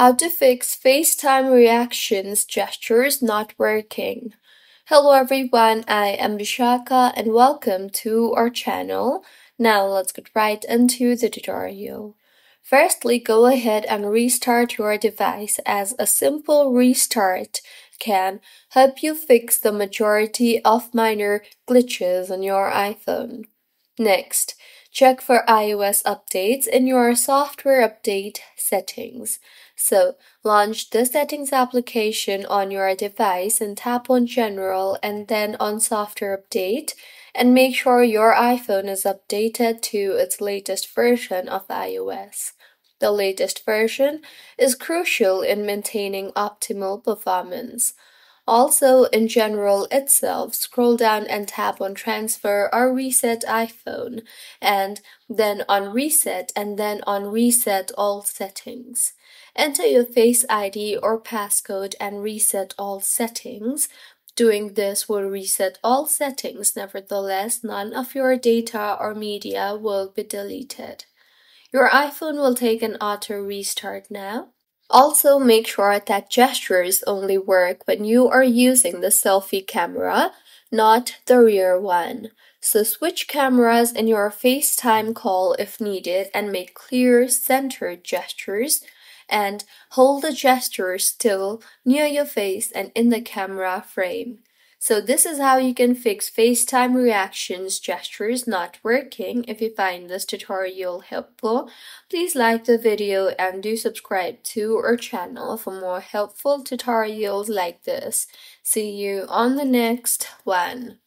How to fix FaceTime reactions gestures not working. Hello everyone, I am Vishaka and welcome to our channel. Now let's get right into the tutorial. Firstly, go ahead and restart your device as a simple restart can help you fix the majority of minor glitches on your iPhone. Next, check for iOS updates in your software update settings. So, launch the settings application on your device and tap on general and then on software update and make sure your iPhone is updated to its latest version of iOS. The latest version is crucial in maintaining optimal performance. Also, in general itself, scroll down and tap on transfer or reset iPhone, and then on reset and then on reset all settings. Enter your Face ID or passcode and reset all settings. Doing this will reset all settings, nevertheless, none of your data or media will be deleted. Your iPhone will take an auto restart now. Also, make sure that gestures only work when you are using the selfie camera, not the rear one. So switch cameras in your FaceTime call if needed and make clear centered gestures and hold the gesture still near your face and in the camera frame. So this is how you can fix FaceTime reactions gestures not working. If you find this tutorial helpful, please like the video and do subscribe to our channel for more helpful tutorials like this. See you on the next one.